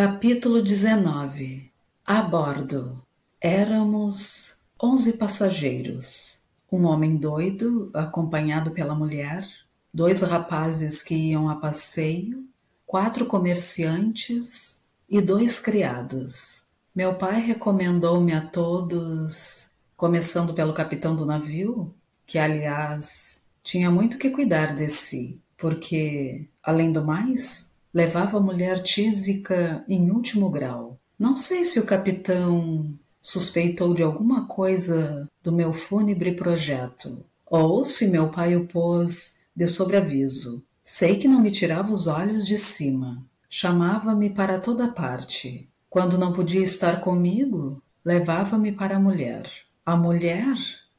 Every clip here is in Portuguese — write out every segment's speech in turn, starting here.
Capítulo 19 A bordo Éramos onze passageiros. Um homem doido, acompanhado pela mulher, dois rapazes que iam a passeio, quatro comerciantes e dois criados. Meu pai recomendou-me a todos, começando pelo capitão do navio, que, aliás, tinha muito que cuidar de si, porque, além do mais, levava a mulher tísica em último grau. Não sei se o capitão suspeitou de alguma coisa do meu fúnebre projeto, ou se meu pai o pôs de sobreaviso. Sei que não me tirava os olhos de cima. Chamava-me para toda parte. Quando não podia estar comigo, levava-me para a mulher. A mulher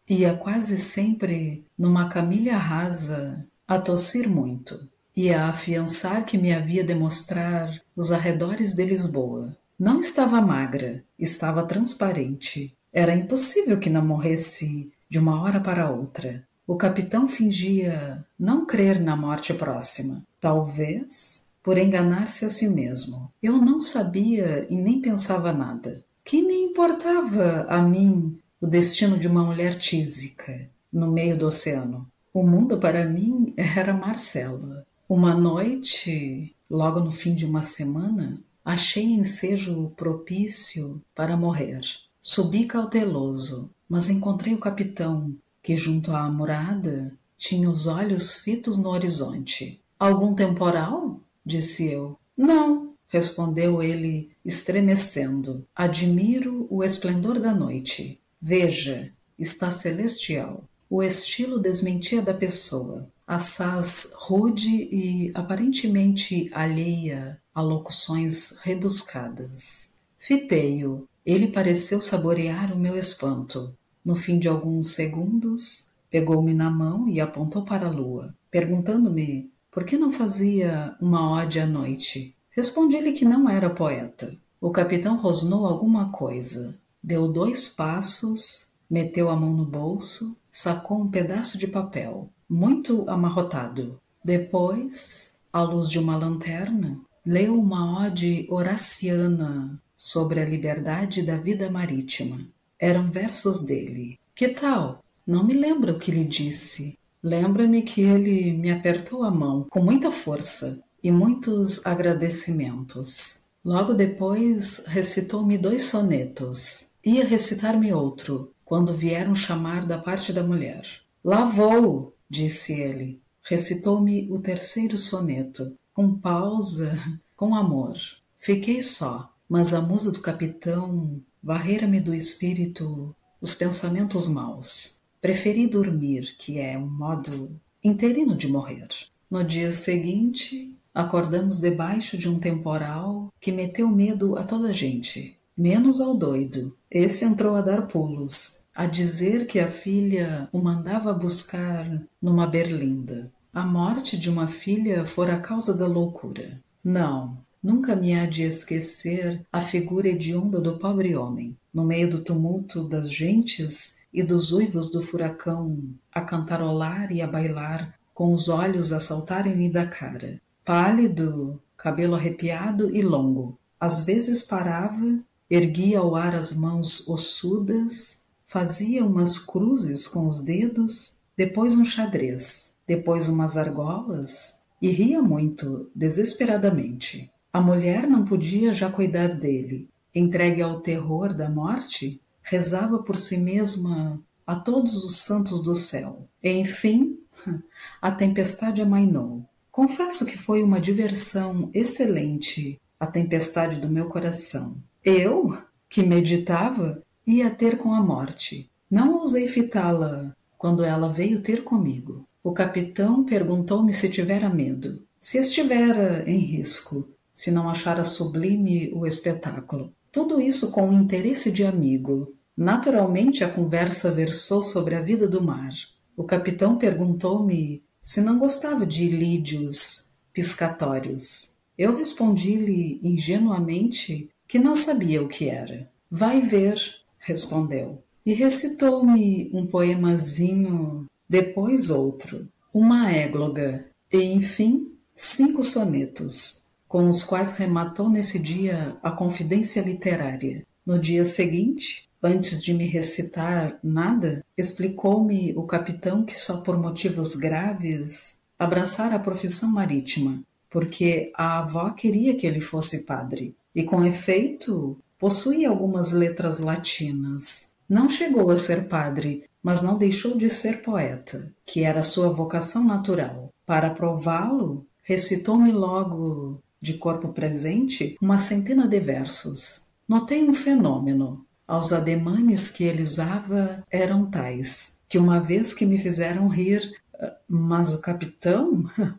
ia quase sempre numa camilha rasa a tossir muito e a afiançar que me havia de mostrar os arredores de Lisboa. Não estava magra, estava transparente. Era impossível que não morresse de uma hora para outra. O capitão fingia não crer na morte próxima. Talvez por enganar-se a si mesmo. Eu não sabia e nem pensava nada. Que me importava a mim o destino de uma mulher tísica no meio do oceano? O mundo para mim era Marcela. Uma noite, logo no fim de uma semana, achei ensejo propício para morrer. Subi cauteloso, mas encontrei o capitão, que junto à morada tinha os olhos fitos no horizonte. Algum temporal? disse eu. Não, respondeu ele, estremecendo. Admiro o esplendor da noite. Veja, está celestial. O estilo desmentia da pessoa assaz rude e aparentemente alheia a locuções rebuscadas. Fitei-o. Ele pareceu saborear o meu espanto. No fim de alguns segundos, pegou-me na mão e apontou para a lua, perguntando-me por que não fazia uma ode à noite. Respondi-lhe que não era poeta. O capitão rosnou alguma coisa, deu dois passos, meteu a mão no bolso, sacou um pedaço de papel muito amarrotado. Depois, à luz de uma lanterna, leu uma ode horaciana sobre a liberdade da vida marítima. Eram versos dele. Que tal? Não me lembro o que lhe disse. Lembra-me que ele me apertou a mão com muita força e muitos agradecimentos. Logo depois, recitou-me dois sonetos. Ia recitar-me outro, quando vieram chamar da parte da mulher. Lá vou! Disse ele. Recitou-me o terceiro soneto, com pausa, com amor. Fiquei só, mas a musa do capitão varrera-me do espírito os pensamentos maus. Preferi dormir, que é um modo interino de morrer. No dia seguinte, acordamos debaixo de um temporal que meteu medo a toda a gente, menos ao doido. Esse entrou a dar pulos, a dizer que a filha o mandava buscar numa berlinda. A morte de uma filha fora a causa da loucura. Não, nunca me há de esquecer a figura hedionda do pobre homem, no meio do tumulto das gentes e dos uivos do furacão, a cantarolar e a bailar, com os olhos a saltarem-lhe da cara. Pálido, cabelo arrepiado e longo. Às vezes parava, erguia ao ar as mãos ossudas Fazia umas cruzes com os dedos, depois um xadrez, depois umas argolas e ria muito, desesperadamente. A mulher não podia já cuidar dele. Entregue ao terror da morte, rezava por si mesma a todos os santos do céu. Enfim, a tempestade amainou. Confesso que foi uma diversão excelente a tempestade do meu coração. Eu, que meditava, ia ter com a morte. Não ousei fitá-la quando ela veio ter comigo. O capitão perguntou-me se tivera medo, se estivera em risco, se não achara sublime o espetáculo. Tudo isso com interesse de amigo. Naturalmente a conversa versou sobre a vida do mar. O capitão perguntou-me se não gostava de ilídios piscatórios. Eu respondi-lhe ingenuamente que não sabia o que era. Vai ver, respondeu. E recitou-me um poemazinho, depois outro, uma égloga, e enfim cinco sonetos. com os quais rematou nesse dia a confidência literária. No dia seguinte, antes de me recitar nada, explicou-me o capitão que só por motivos graves abraçara a profissão marítima, porque a avó queria que ele fosse padre, e com efeito possuía algumas letras latinas. Não chegou a ser padre, mas não deixou de ser poeta, que era sua vocação natural. Para prová-lo, recitou-me logo de corpo presente uma centena de versos. Notei um fenômeno. Aos ademanes que ele usava eram tais, que uma vez que me fizeram rir, mas o capitão,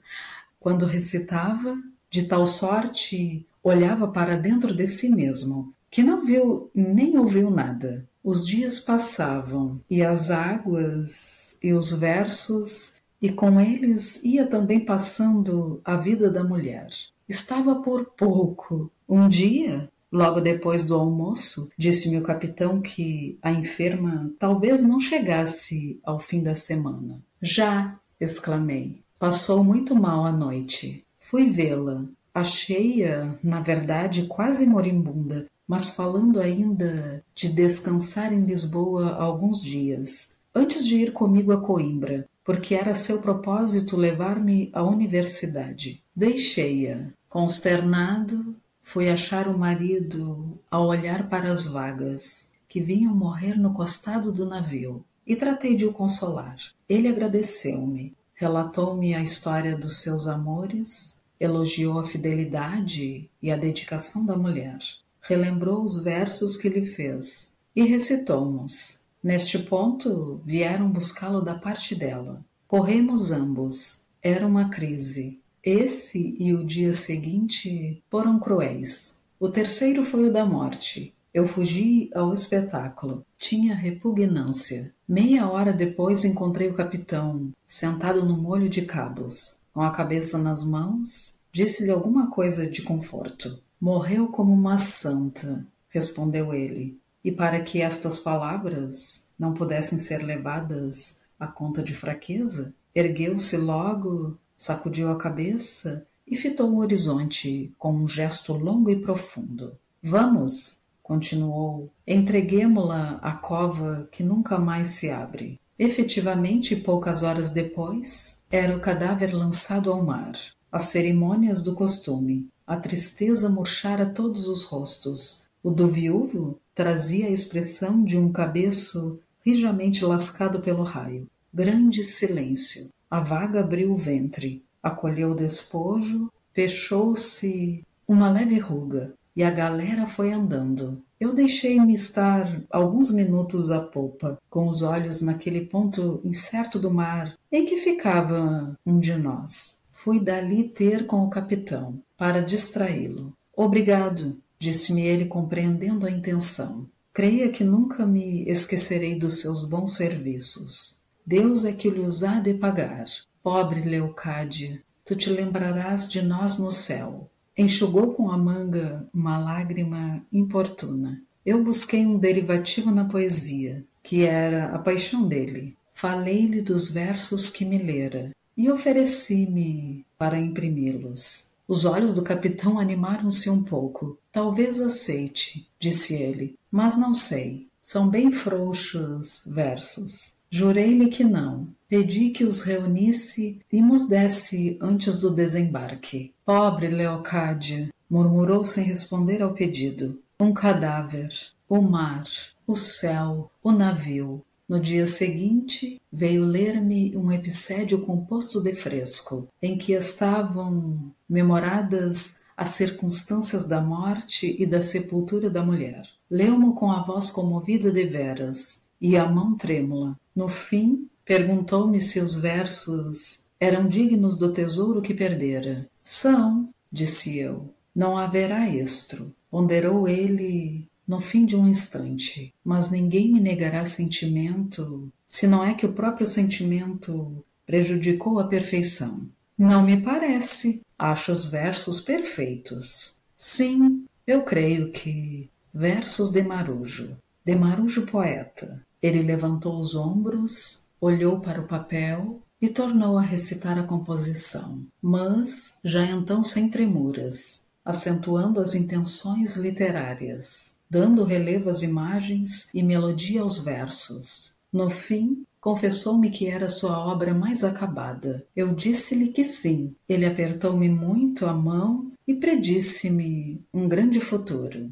quando recitava, de tal sorte olhava para dentro de si mesmo, que não viu nem ouviu nada. Os dias passavam e as águas e os versos, e com eles ia também passando a vida da mulher. Estava por pouco. Um dia, logo depois do almoço, disse-me o capitão que a enferma talvez não chegasse ao fim da semana. Já, exclamei. Passou muito mal a noite. Fui vê-la. Achei-a, na verdade, quase moribunda, mas falando ainda de descansar em Lisboa alguns dias, antes de ir comigo a Coimbra, porque era seu propósito levar-me à universidade. Deixei-a. Consternado, fui achar o marido ao olhar para as vagas que vinham morrer no costado do navio e tratei de o consolar. Ele agradeceu-me, relatou-me a história dos seus amores, elogiou a fidelidade e a dedicação da mulher, relembrou os versos que lhe fez e recitou-nos. Neste ponto, vieram buscá-lo da parte dela. Corremos ambos. Era uma crise. Esse e o dia seguinte foram cruéis. O terceiro foi o da morte. Eu fugi ao espetáculo. Tinha repugnância. Meia hora depois encontrei o capitão, sentado no molho de cabos, com a cabeça nas mãos. Disse-lhe alguma coisa de conforto. Morreu como uma santa, respondeu ele. E para que estas palavras não pudessem ser levadas à conta de fraqueza, ergueu-se logo sacudiu a cabeça e fitou o horizonte com um gesto longo e profundo. Vamos, continuou, entreguemo-la à cova que nunca mais se abre. Efetivamente, poucas horas depois, era o cadáver lançado ao mar. As cerimônias do costume. A tristeza murchara todos os rostos. O do viúvo trazia a expressão de um cabeço rijamente lascado pelo raio. Grande silêncio. A vaga abriu o ventre, acolheu o despojo, fechou-se uma leve ruga e a galera foi andando. Eu deixei-me estar alguns minutos à popa, com os olhos naquele ponto incerto do mar em que ficava um de nós. Fui dali ter com o capitão, para distraí-lo. Obrigado, disse-me ele, compreendendo a intenção. Creia que nunca me esquecerei dos seus bons serviços. Deus é que lhes há de pagar. Pobre Leocádia, tu te lembrarás de nós no céu. Enxugou com a manga uma lágrima importuna. Eu busquei um derivativo na poesia, que era a paixão dele. Falei-lhe dos versos que me lera e ofereci-me para imprimi-los. Os olhos do capitão animaram-se um pouco. Talvez aceite, disse ele, mas não sei. São bem frouxos versos. Jurei-lhe que não. Pedi que os reunisse e nos desse antes do desembarque. Pobre Leocádia, murmurou sem responder ao pedido. Um cadáver, o mar, o céu, o navio. No dia seguinte, veio ler-me um epissédio composto de fresco, em que estavam memoradas as circunstâncias da morte e da sepultura da mulher. Leu-mo com a voz comovida de veras e a mão trêmula. No fim, perguntou-me se os versos eram dignos do tesouro que perdera. São, disse eu. Não haverá estro. Ponderou ele no fim de um instante. Mas ninguém me negará sentimento, se não é que o próprio sentimento prejudicou a perfeição. Não me parece. Acho os versos perfeitos. Sim, eu creio que versos de Marujo, de Marujo poeta, ele levantou os ombros, olhou para o papel e tornou a recitar a composição, mas já então sem tremuras. acentuando as intenções literárias, dando relevo às imagens e melodia aos versos. No fim, confessou-me que era sua obra mais acabada. Eu disse-lhe que sim. Ele apertou-me muito a mão e predisse-me um grande futuro.